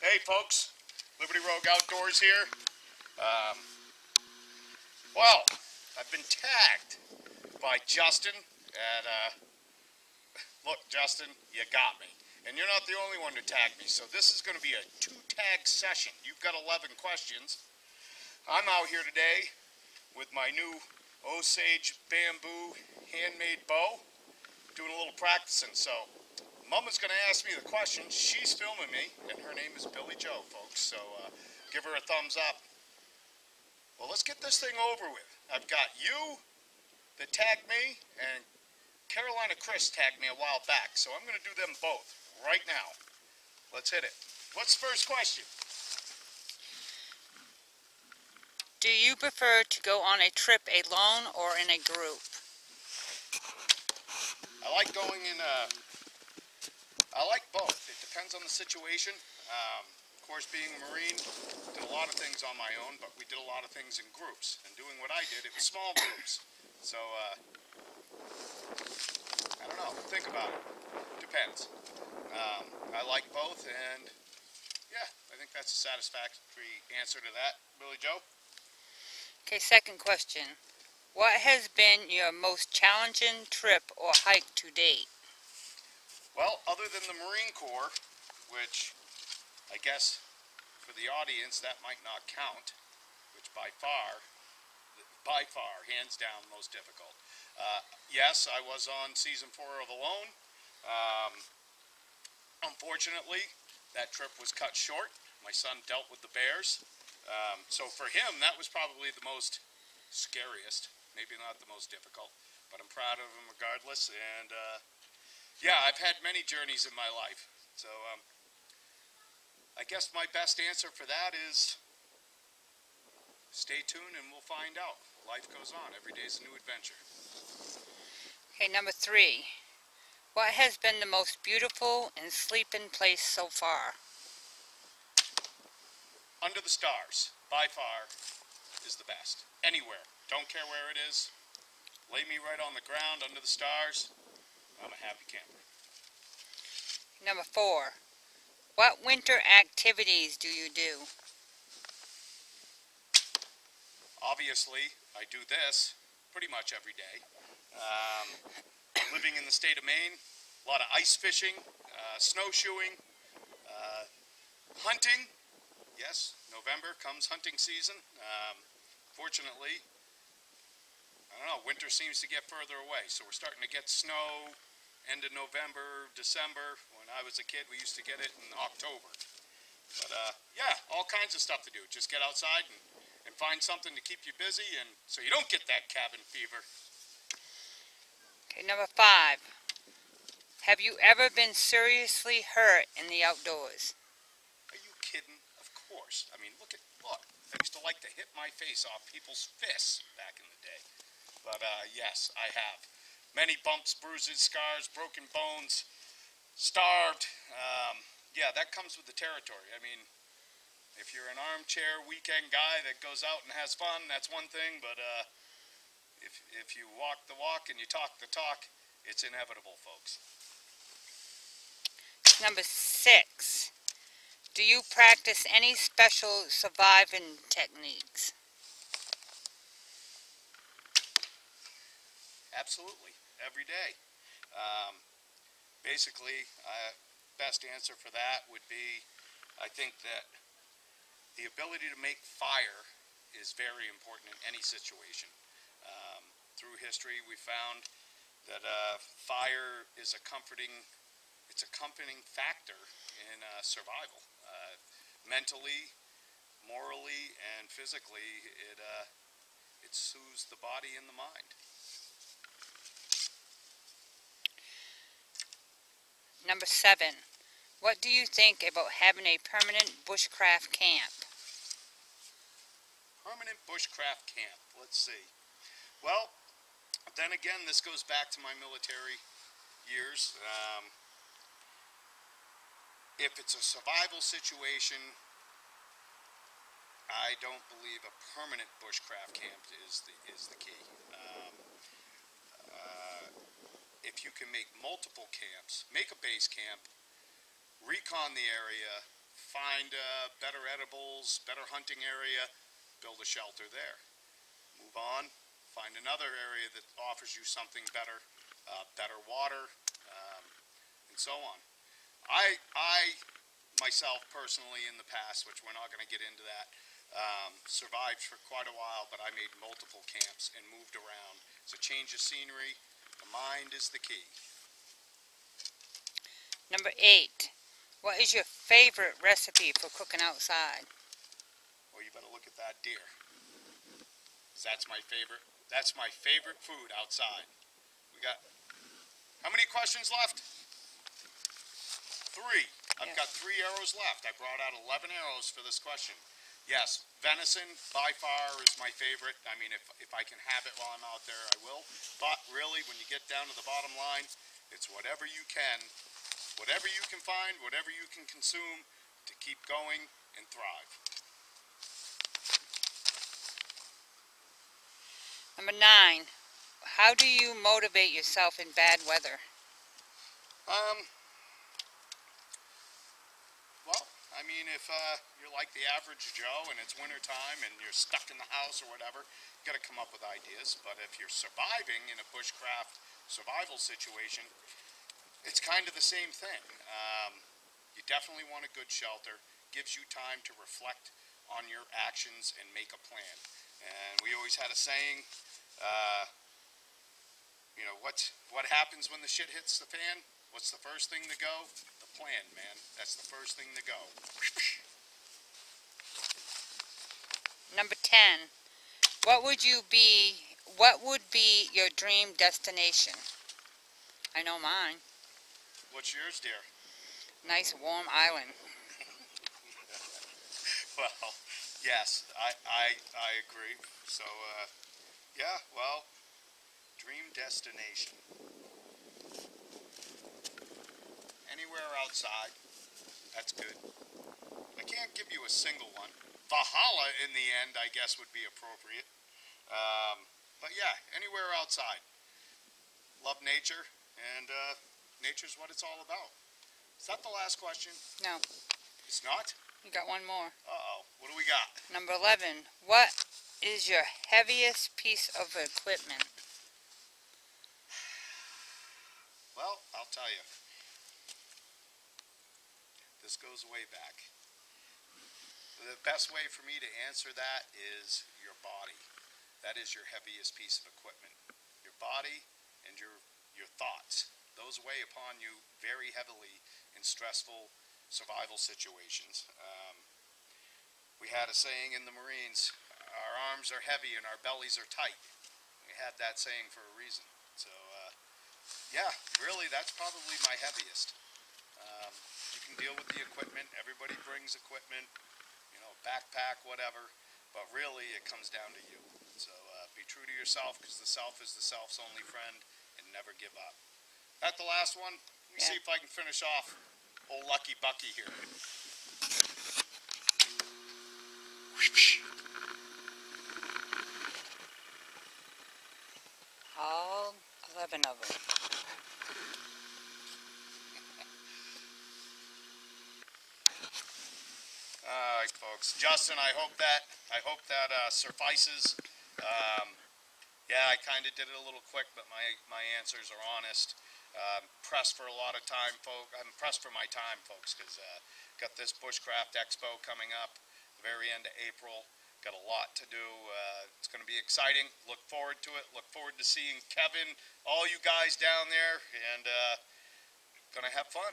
Hey, folks. Liberty Rogue Outdoors here. Um, well, I've been tagged by Justin at, uh, look, Justin, you got me. And you're not the only one to tag me, so this is going to be a two-tag session. You've got 11 questions. I'm out here today with my new Osage bamboo handmade bow, doing a little practicing. So, Mama's going to ask me the question. She's filming me, and her name is Billy Joe, folks. So, uh, give her a thumbs up. Well, let's get this thing over with. I've got you that tagged me, and Carolina Chris tagged me a while back. So, I'm going to do them both right now. Let's hit it. What's the first question? Do you prefer to go on a trip alone or in a group? I like going in. Uh, I like both. It depends on the situation. Um, of course, being a Marine, did a lot of things on my own, but we did a lot of things in groups. And doing what I did, it was small groups. So, uh, I don't know. Think about it. Depends. Um, I like both, and yeah, I think that's a satisfactory answer to that. Billy Joe? Okay, second question. What has been your most challenging trip or hike to date? Well, other than the Marine Corps, which I guess for the audience that might not count, which by far, by far, hands down, most difficult. Uh, yes, I was on season four of Alone. Um, unfortunately, that trip was cut short. My son dealt with the bears. Um, so for him, that was probably the most scariest, maybe not the most difficult, but I'm proud of him regardless. And uh, yeah, I've had many journeys in my life. So um, I guess my best answer for that is stay tuned and we'll find out. Life goes on. Every day is a new adventure. Okay, number three. What has been the most beautiful and sleeping place so far? Under the stars, by far, is the best. Anywhere. Don't care where it is. Lay me right on the ground under the stars. I'm a happy camper. Number four. What winter activities do you do? Obviously, I do this pretty much every day. Um, living in the state of Maine, a lot of ice fishing, uh, snowshoeing, uh, hunting, yes, November comes hunting season. Um, fortunately, I don't know, winter seems to get further away, so we're starting to get snow end of November, December. When I was a kid, we used to get it in October. But uh, yeah, all kinds of stuff to do. Just get outside and, and find something to keep you busy and so you don't get that cabin fever. Okay, number five. Have you ever been seriously hurt in the outdoors? Are you kidding? Of course. I mean, look at look. I used to like to hit my face off people's fists back in the day. But uh, yes, I have. Many bumps, bruises, scars, broken bones, starved. Um, yeah, that comes with the territory. I mean, if you're an armchair weekend guy that goes out and has fun, that's one thing. But uh, if if you walk the walk and you talk the talk, it's inevitable, folks. Number six. Do you practice any special surviving techniques? Absolutely, every day. Um, basically, uh, best answer for that would be, I think that the ability to make fire is very important in any situation. Um, through history, we found that uh, fire is a comforting, it's a comforting factor in uh, survival. Uh, mentally, morally, and physically, it uh, it soothes the body and the mind. Number seven. What do you think about having a permanent bushcraft camp? Permanent bushcraft camp. Let's see. Well, then again, this goes back to my military years. Um, if it's a survival situation, I don't believe a permanent bushcraft camp is the is the key. Um, if you can make multiple camps, make a base camp, recon the area, find uh, better edibles, better hunting area, build a shelter there. Move on, find another area that offers you something better, uh, better water, um, and so on. I, I myself personally in the past, which we're not going to get into that, um, survived for quite a while, but I made multiple camps and moved around. It's a change of scenery. The mind is the key. Number eight. What is your favorite recipe for cooking outside? Well, you better look at that deer. That's my favorite. That's my favorite food outside. We got how many questions left? Three. I've Yeah. got three arrows left. I brought out eleven arrows for this question. Yes, venison by far is my favorite. I mean, if if I can have it while I'm out there, I will. But really, when you get down to the bottom line, it's whatever you can, whatever you can find, whatever you can consume to keep going and thrive. Number nine. How do you motivate yourself in bad weather? Um. Well, I mean, if uh, you're like the average Joe and it's winter time and you're stuck in the house or whatever, you got to come up with ideas. But if you're surviving in a bushcraft survival situation, it's kind of the same thing. Um, you definitely want a good shelter. Gives you time to reflect on your actions and make a plan. And we always had a saying. Uh, you know what what happens when the shit hits the fan? What's the first thing to go? Plan, man. That's the first thing to go. Number ten. What would you be? What would be your dream destination? I know mine. What's yours, dear? Nice warm island. Well, yes, I I, I agree. So, uh, yeah, well, dream destination. Anywhere outside, that's good. I can't give you a single one. Valhalla, in the end, I guess would be appropriate. Um, but yeah, anywhere outside. Love nature, and uh, nature's what it's all about. Is that the last question? No, It's not? you got one more. Uh-oh. What do we got? Number eleven. What is your heaviest piece of equipment? Well, I'll tell you. This goes way back. The best way for me to answer that is your body. That is your heaviest piece of equipment. Your body and your your thoughts. Those weigh upon you very heavily in stressful survival situations. Um, we had a saying in the Marines: "Our arms are heavy and our bellies are tight." We had that saying for a reason. So. Uh, yeah, really, that's probably my heaviest. Can deal with the equipment. Everybody brings equipment, you know, backpack, whatever. But really, it comes down to you. So uh, be true to yourself because the self is the self's only friend, and never give up. That the last one. Let me Yeah. see if I can finish off old Lucky Bucky here. All eleven of them. All right, folks. Justin, I hope that I hope that uh, suffices. Um, yeah, I kind of did it a little quick, but my my answers are honest. Um, pressed for a lot of time, folks. I'm pressed for my time, folks, because uh, got this Bushcraft Expo coming up, the very end of April. Got a lot to do. Uh, it's going to be exciting. Look forward to it. Look forward to seeing Kevin, all you guys down there, and uh, gonna have fun.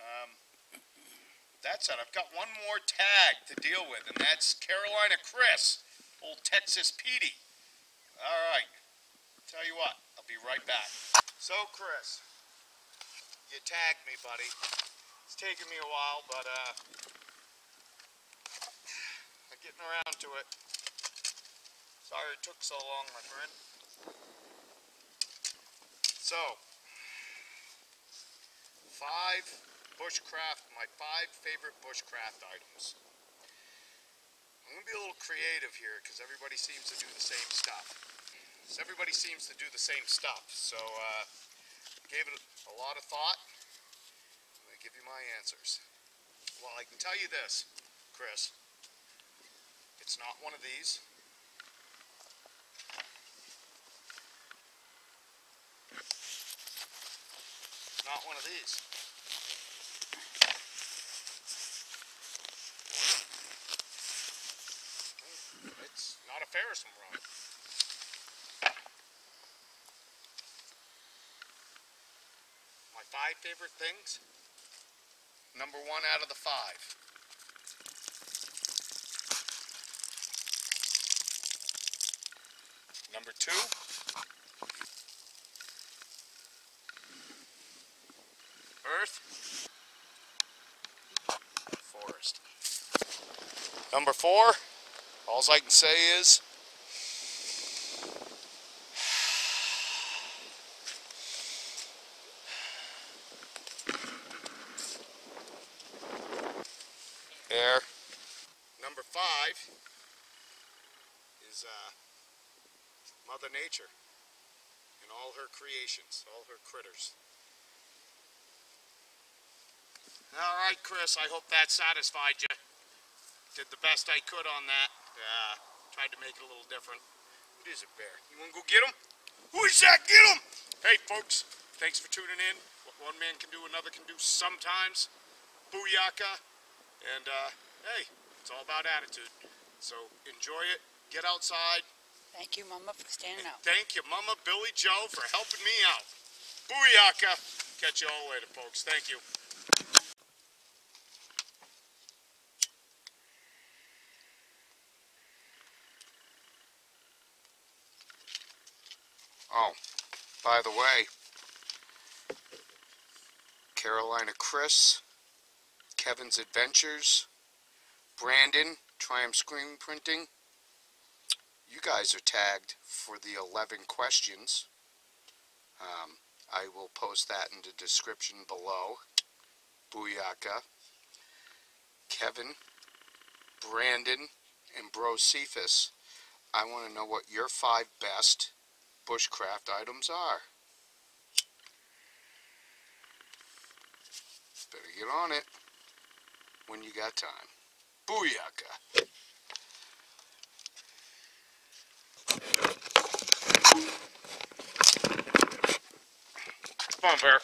Um, that said, I've got one more tag to deal with, and that's Carolina Chris, old Texas Petey. All right. Tell you what, I'll be right back. So, Chris, you tagged me, buddy. It's taken me a while, but uh, I'm getting around to it. Sorry it took so long, my friend. So, five bushcraft, my five favorite bushcraft items. I'm gonna be a little creative here because everybody seems to do the same stuff. So everybody seems to do the same stuff. So uh, gave it a lot of thought. I'm gonna give you my answers. Well, I can tell you this, Chris. It's not one of these. Not one of these. It's not a Ferris wheel. My five favorite things. Number one out of the five. Number two. Earth. Forest. Number four. All I can say is. Air. Number five is uh, Mother Nature and all her creations, all her critters. All right, Chris, I hope that satisfied you. Did the best I could on that. Uh, tried to make it a little different. It is a bear. You want to go get him? Who is that? Get him! Hey, folks, thanks for tuning in. What one man can do, another can do sometimes. Booyaka. And, uh, hey, it's all about attitude. So enjoy it. Get outside. Thank you, Mama, for standing out. Thank you, Mama Billy Joe, for helping me out. Booyaka. Catch you all later, folks. Thank you. Oh, by the way, Carolina Chris, Kevin's Adventures, Brandon, Triumph Screen Printing, you guys are tagged for the 11 questions. Um, I will post that in the description below. Booyaka. Kevin, Brandon, and Bro Cephas, I want to know what your five best bushcraft items are. Better get on it when you got time. Booyaka. Come on, Bear.